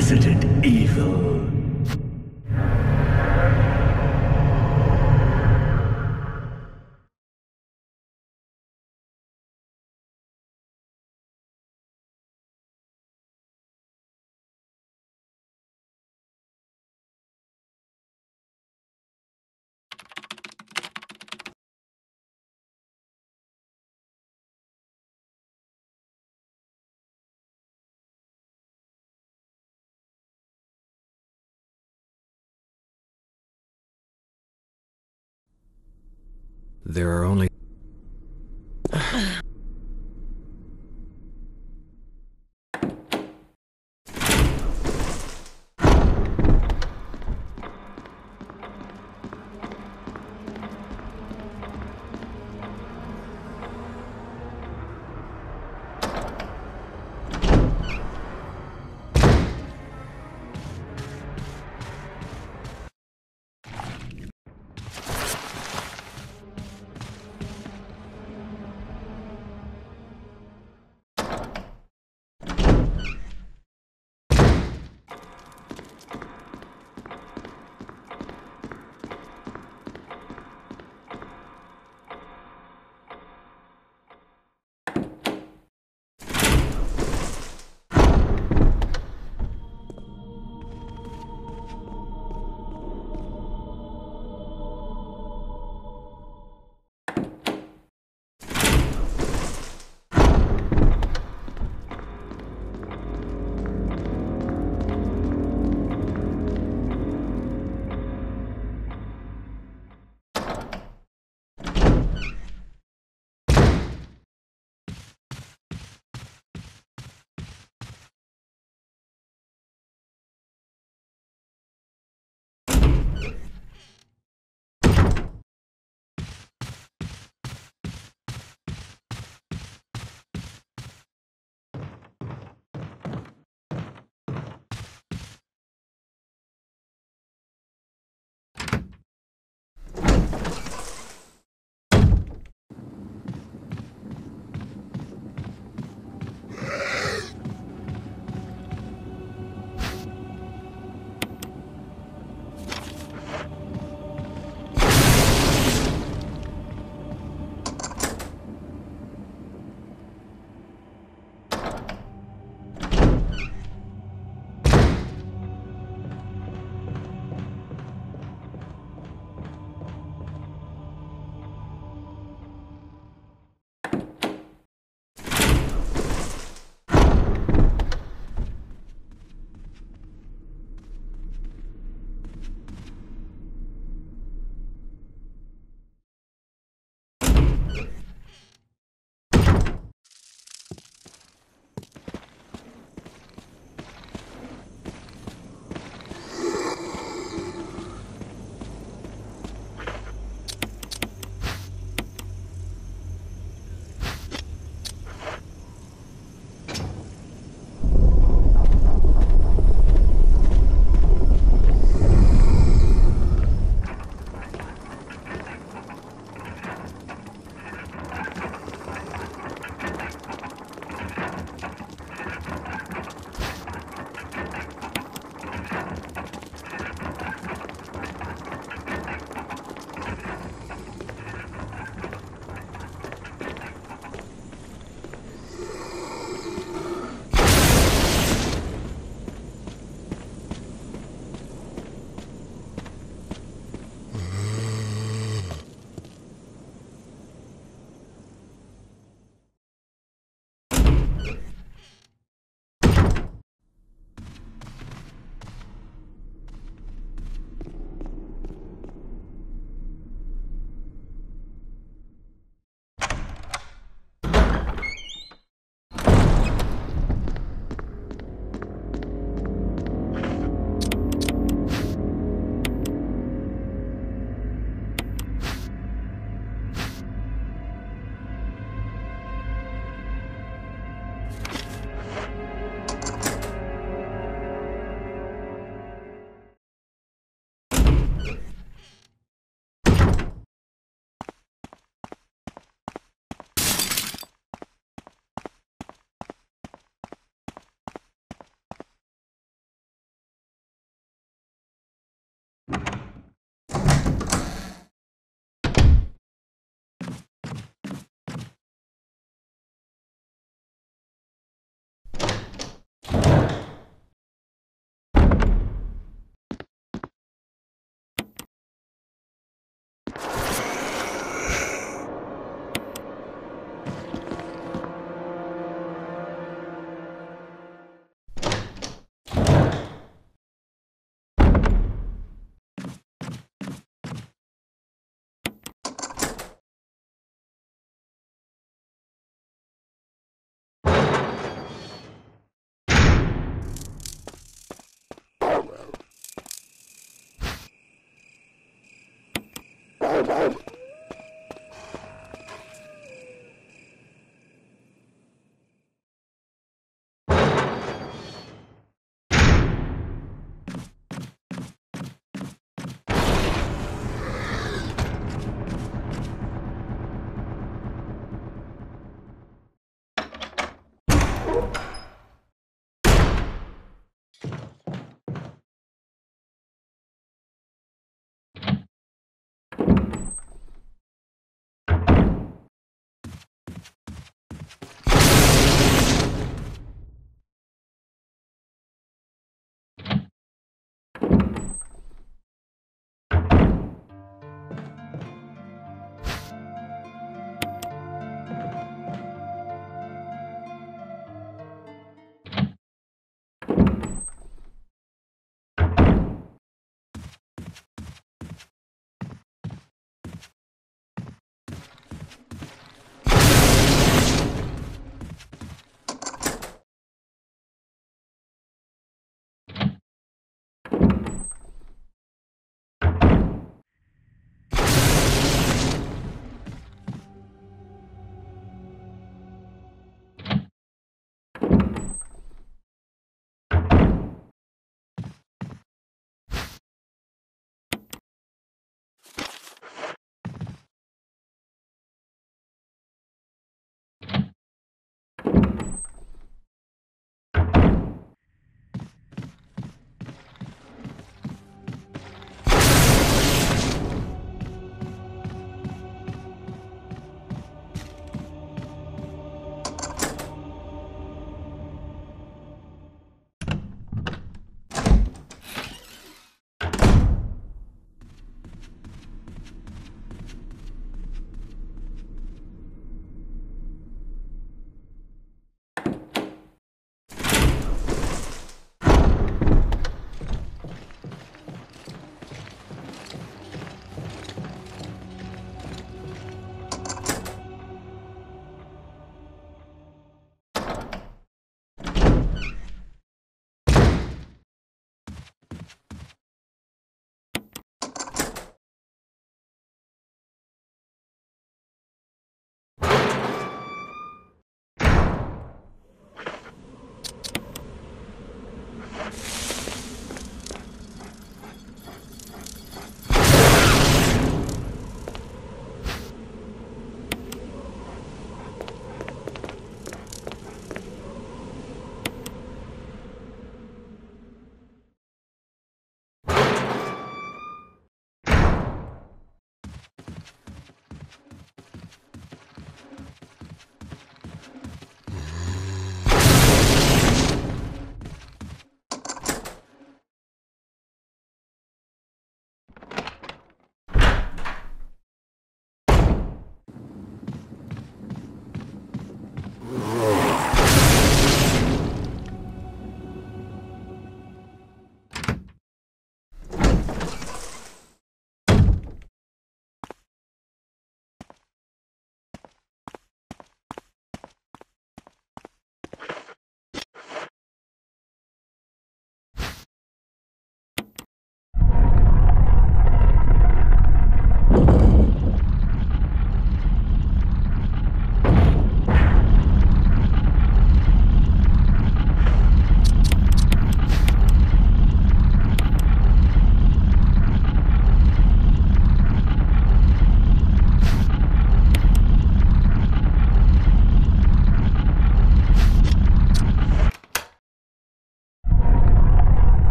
Resident Evil. There are only... god.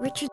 Richard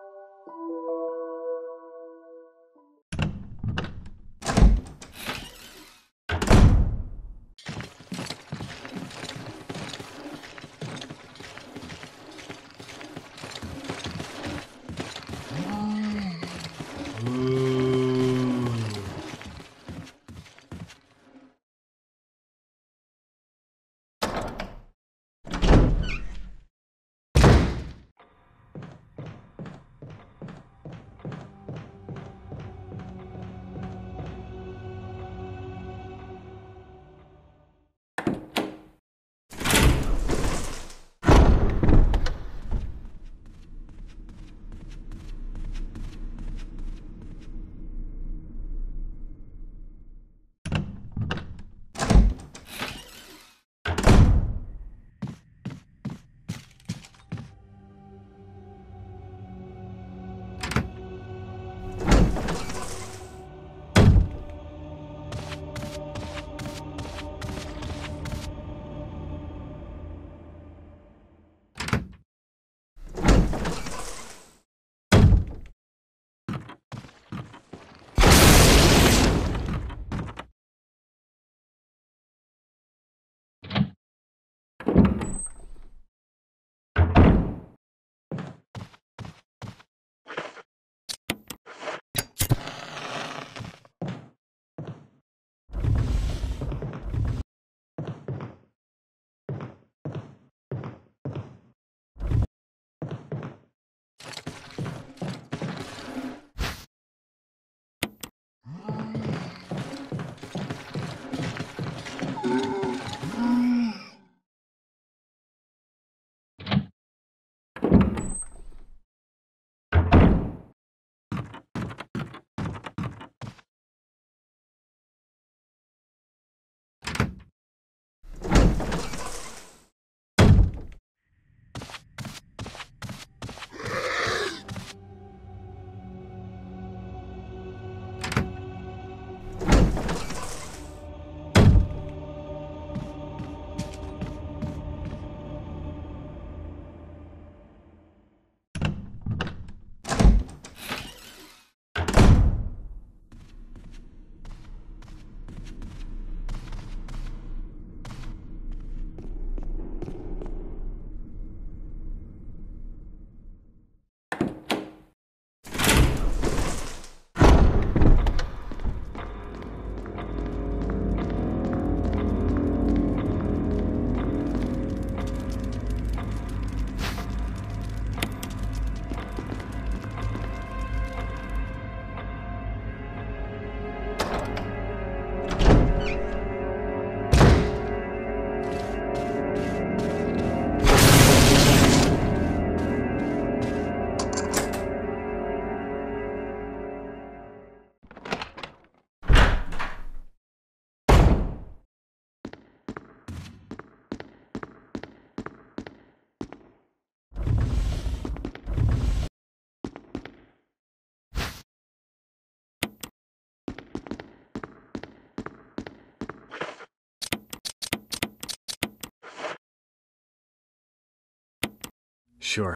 Sure.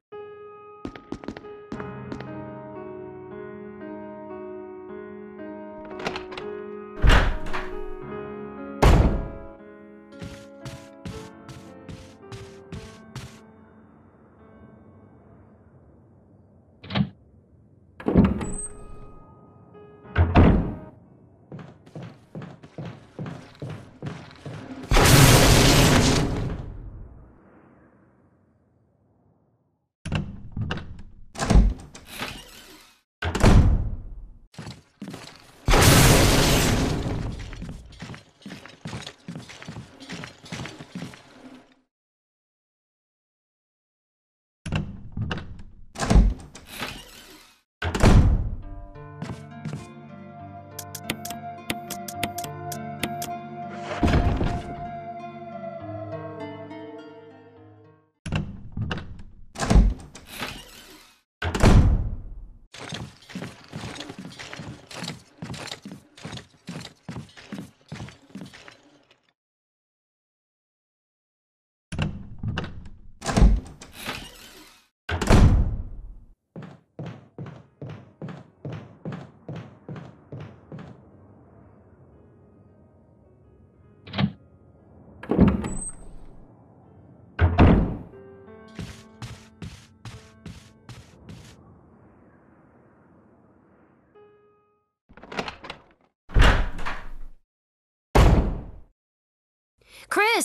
Chris!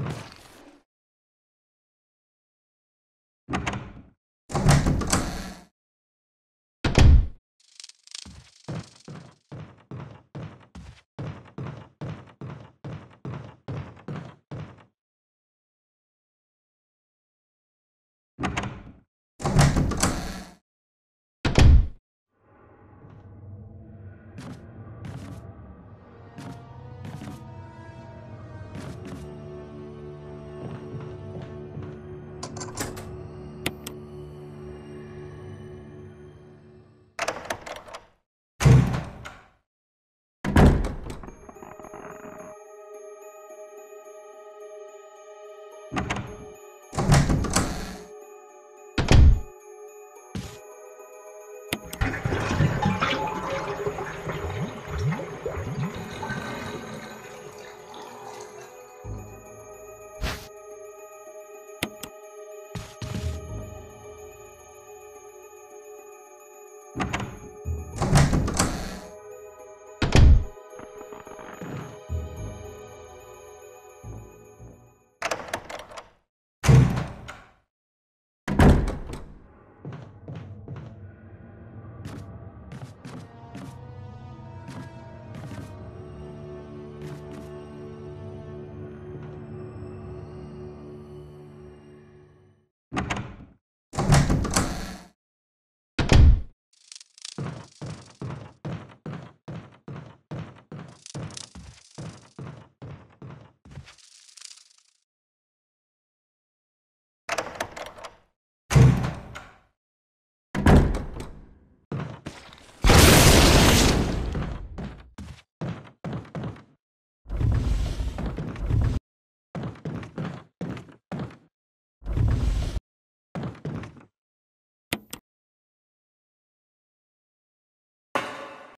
you